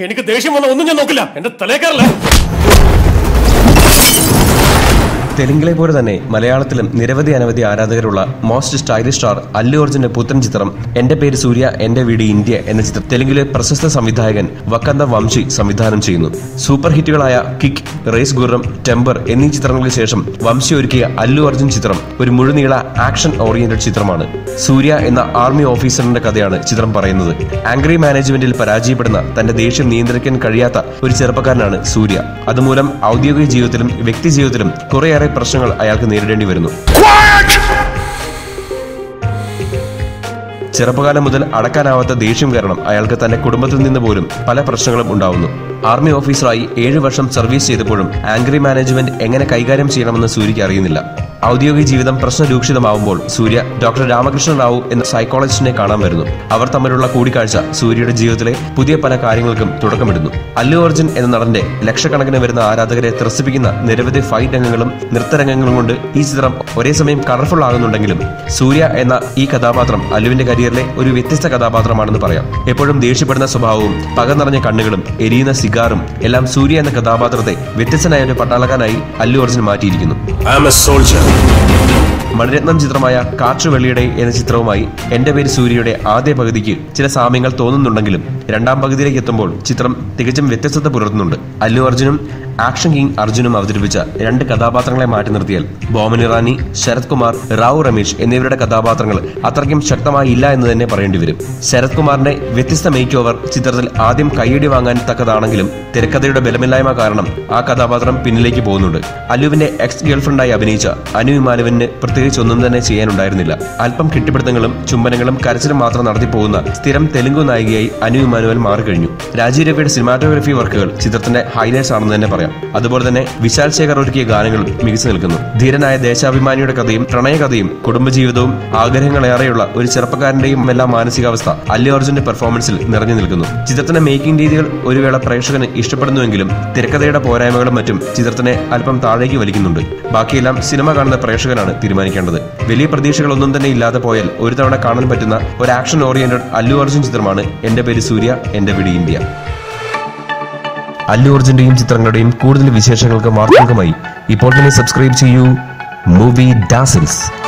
എനിക്ക് ദേഷ്യം വന്ന ഒന്നും ഞാൻ നോക്കില്ല. എന്റെ തലേക്കാരല്ല തെലുങ്കിലെ പോലെ തന്നെ മലയാളത്തിലും നിരവധി അനവധി ആരാധകരുള്ള മോസ്റ്റ് സ്റ്റൈലിഷ് സ്റ്റാർ അല്ലു അർജുന്റെ പുത്തൻ ചിത്രം എന്റെ പേര് സൂര്യ എന്റെ വീട് ഇന്ത്യ എന്ന ചിത്രം തെലുങ്കിലെ പ്രശസ്ത സംവിധായകൻ വക്കന്ത വംശി സംവിധാനം ചെയ്യുന്നു. സൂപ്പർ ഹിറ്റുകളായ കിക്ക് റേസ് ഗുർരം ടെമ്പർ എന്നീ ചിത്രങ്ങൾക്ക് ശേഷം വംശി ഒരുക്കിയ അല്ലു അർജുൻ ചിത്രം ഒരു മുഴുനീള ആക്ഷൻ ഓറിയന്റഡ് ചിത്രമാണ്. സൂര്യ എന്ന ആർമി ഓഫീസറിന്റെ കഥയാണ് ചിത്രം പറയുന്നത്. ആംഗ്രി മാനേജ്മെന്റിൽ പരാജയപ്പെടുന്ന തന്റെ ദേഷ്യം നിയന്ത്രിക്കാൻ കഴിയാത്ത ഒരു ചെറുപ്പക്കാരനാണ് സൂര്യ. അതുമൂലം ഔദ്യോഗിക ജീവിതത്തിലും വ്യക്തി ജീവിതത്തിലും കുറേയേറെ പ്രശ്നങ്ങൾ അയാൾക്ക് നേരിടേണ്ടി വരുന്നു. ചെറുപ്പകാലം മുതൽ അടക്കാനാവാത്ത ദേഷ്യം കാരണം അയാൾക്ക് തന്റെ കുടുംബത്തിൽ നിന്ന് പോലും പല പ്രശ്നങ്ങളും ഉണ്ടാവുന്നു. ആർമി ഓഫീസറായി ഏഴു വർഷം സർവീസ് ചെയ്തപ്പോഴും ആംഗ്രി മാനേജ്മെന്റ് എങ്ങനെ കൈകാര്യം ചെയ്യണമെന്ന് സൂര്യക്ക് അറിയുന്നില്ല. ഔദ്യോഗിക ജീവിതം പ്രശ്നരൂക്ഷിതമാവുമ്പോൾ സൂര്യ ഡോക്ടർ രാമകൃഷ്ണ റാവു എന്ന സൈക്കോളജിസ്റ്റിനെ കാണാൻ വരുന്നു. അവർ തമ്മിലുള്ള കൂടിക്കാഴ്ച സൂര്യയുടെ ജീവിതത്തിലെ പുതിയ പല കാര്യങ്ങൾക്കും തുടക്കമിടുന്നു. അല്ലു അർജുൻ എന്ന നടന്റെ ലക്ഷക്കണക്കിന് വരുന്ന ആരാധകരെ ത്രസിപ്പിക്കുന്ന നിരവധി ഫൈറ്റ് രംഗങ്ങളും നൃത്തരംഗങ്ങളും കൊണ്ട് ഈ ചിത്രം ഒരേ സമയം കളർഫുൾ ആകുന്നുണ്ടെങ്കിലും സൂര്യ എന്ന ഈ കഥാപാത്രം അല്ലുവിന്റെ കരിയറിലെ ഒരു വ്യത്യസ്ത കഥാപാത്രമാണെന്ന് പറയാം. എപ്പോഴും ദേഷ്യപ്പെടുന്ന സ്വഭാവവും പക നിറഞ്ഞ കണ്ണുകളും എരിയുന്ന സിഗാറും എല്ലാം സൂര്യ എന്ന കഥാപാത്രത്തെ വ്യത്യസ്തനായ ഒരു പട്ടാളക്കാരനായി അല്ലു അർജുൻ മാറ്റിയിരിക്കുന്നു. മണിരത്നം ചിത്രമായ കാറ്റുവെള്ളിയുടെ എന്ന ചിത്രവുമായി എന്റെ പേര് സൂര്യയുടെ ആദ്യ പകുതിക്ക് ചില സാമ്യങ്ങൾ തോന്നുന്നുണ്ടെങ്കിലും രണ്ടാം പകുതിയിലേക്ക് എത്തുമ്പോൾ ചിത്രം തികച്ചും വ്യത്യസ്തത പുലർത്തുന്നുണ്ട്. അല്ലു അർജുനും ആക്ഷൻ കിങ് അർജുനും അവതരിപ്പിച്ച രണ്ട് കഥാപാത്രങ്ങളെ മാറ്റി നിർത്തിയാൽ ബോമൻ ഇറാനി ശരത് കുമാർ റാവു രമേശ് എന്നിവരുടെ കഥാപാത്രങ്ങൾ അത്രയ്ക്കും ശക്തമായി ഇല്ല എന്ന് തന്നെ പറയേണ്ടി വരും. ശരത് കുമാറിന്റെ വ്യത്യസ്ത മേക്ക് ഓവർ ചിത്രത്തിൽ ആദ്യം കൈയടി വാങ്ങാൻ തക്കതാണെങ്കിലും തിരക്കഥയുടെ ബലമില്ലായ്മ കാരണം ആ കഥാപാത്രം പിന്നിലേക്ക് പോകുന്നുണ്ട്. അലുവിന്റെ എക്സ് ഗേൾഫ്രണ്ടായി അഭിനയിച്ച അനു ഇമാനുവിന് പ്രത്യേകിച്ച് ഒന്നും തന്നെ ചെയ്യാനുണ്ടായിരുന്നില്ല. അല്പം കെട്ടിപ്പിടുത്തങ്ങളും ചുംബനങ്ങളും കരച്ചിലും മാത്രം നടത്തി പോകുന്ന സ്ഥിരം തെലുങ്കു നായികയായി അനു ഇമാനുവൽ മാറിക്കഴിഞ്ഞു. രാജീവ് രവിയുടെ സിനിമാറ്റോഗ്രഫി വർക്കുകൾ ചിത്രത്തിന്റെ ഹൈലൈറ്റ്സ് ആണെന്ന് തന്നെ പറയാം. അതുപോലെ തന്നെ വിശാൽ ശേഖർ ഒരുക്കിയ ഗാനങ്ങൾ മികച്ചു നിൽക്കുന്നു. ധീരനായ ദേശാഭിമാനിയുടെ കഥയും പ്രണയകഥയും കുടുംബജീവിതവും ആഗ്രഹങ്ങളേറെയുള്ള ഒരു ചെറുപ്പക്കാരന്റെയും എല്ലാം മാനസികാവസ്ഥ അല്ലു അർജുന്റെ പെർഫോമൻസിൽ നിറഞ്ഞു നിൽക്കുന്നു. ചിത്രത്തിന്റെ മേക്കിംഗ് രീതികൾ ഒരു വേള പ്രേക്ഷകന് ഇഷ്ടപ്പെടുന്നുവെങ്കിലും തിരക്കഥയുടെ പോരായ്മകളും മറ്റും ചിത്രത്തിനെ അല്പം താഴേക്ക് വലിക്കുന്നുണ്ട്. ബാക്കിയെല്ലാം സിനിമ കാണുന്ന പ്രേക്ഷകനാണ് തീരുമാനിക്കേണ്ടത്. വലിയ പ്രതീക്ഷകളൊന്നും തന്നെ ഇല്ലാതെ പോയാൽ ഒരു തവണ കാണാൻ പറ്റുന്ന ഒരു ആക്ഷൻ ഓറിയന്റഡ് അല്ലു അർജുൻ ചിത്രമാണ് എന്റെ പേര് സൂര്യ എന്റെ വീട് ഇന്ത്യ. അല്ലു അർജുന്റെയും ചിത്രങ്ങളുടെയും കൂടുതൽ വിശേഷങ്ങൾക്ക് വാർത്തകമായി ഇപ്പോൾ തന്നെ സബ്സ്ക്രൈബ് ചെയ്യൂ. Movie dazzles